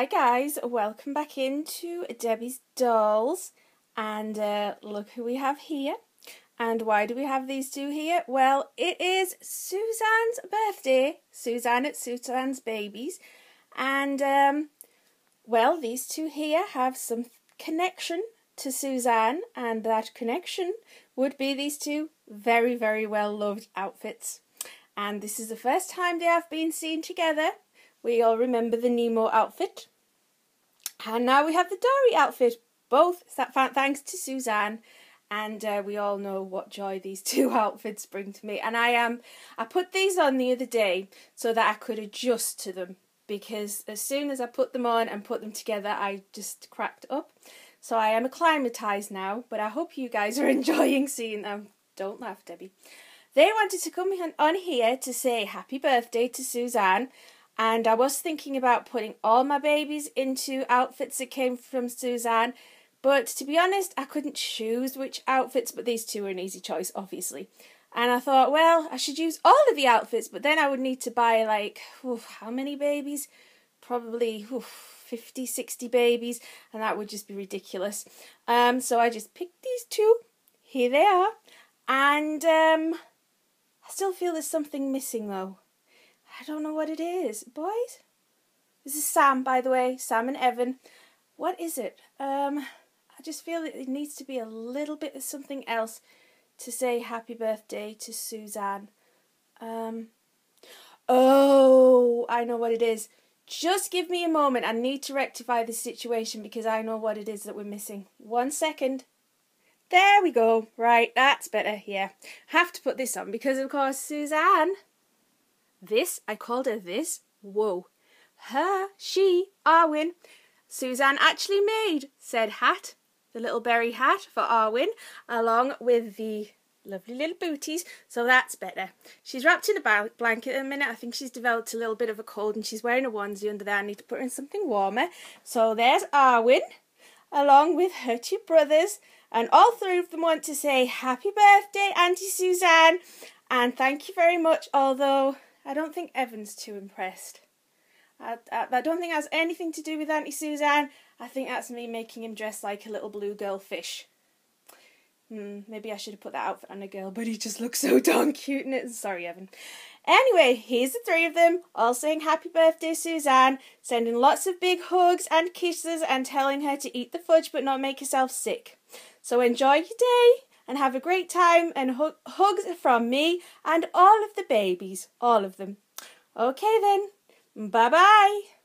Hi guys, welcome back into Debbie's Dolls and uh, look who we have here. And why do we have these two here? Well, it is Suzanne's birthday. Suzanne at Suzanne's Babies. And, um, well, these two here have some connection to Suzanne, and that connection would be these two very, very well loved outfits. And this is the first time they have been seen together. We all remember the Nemo outfit. And now we have the Dory outfit, both thanks to Suzanne and uh, we all know what joy these two outfits bring to me. And I am, um, I put these on the other day so that I could adjust to them because as soon as I put them on and put them together, I just cracked up. So I am acclimatized now, but I hope you guys are enjoying seeing them. Don't laugh, Debbie. They wanted to come on here to say happy birthday to Suzanne. And I was thinking about putting all my babies into outfits that came from Suzanne but to be honest, I couldn't choose which outfits, but these two were an easy choice, obviously. And I thought, well, I should use all of the outfits, but then I would need to buy like, oof, how many babies? Probably oof, 50, 60 babies, and that would just be ridiculous. Um, so I just picked these two. Here they are. And um, I still feel there's something missing though. I don't know what it is. Boys? This is Sam, by the way, Sam and Evan. What is it? Um, I just feel that it needs to be a little bit of something else to say happy birthday to Suzanne. Um, oh, I know what it is. Just give me a moment. I need to rectify this situation because I know what it is that we're missing. One second. There we go. Right, that's better. Yeah. Have to put this on because, of course, Suzanne. This, I called her this. Whoa. Her, she, Arwin. Suzanne actually made said hat the little berry hat for Arwin, along with the lovely little booties, so that's better. She's wrapped in a blanket at the minute. I think she's developed a little bit of a cold and she's wearing a onesie under there. I need to put her in something warmer. So there's Arwin, along with her two brothers, and all three of them want to say happy birthday, Auntie Suzanne, and thank you very much, although I don't think Evan's too impressed. I, I, I don't think it has anything to do with Auntie Suzanne. I think that's me making him dress like a little blue girl fish. Hmm, maybe I should have put that outfit on a girl, but he just looks so darn cute in it. Sorry, Evan. Anyway, here's the three of them, all saying happy birthday, Suzanne, sending lots of big hugs and kisses and telling her to eat the fudge but not make herself sick. So enjoy your day and have a great time and hu- hugs from me and all of the babies, all of them. Okay then, bye bye.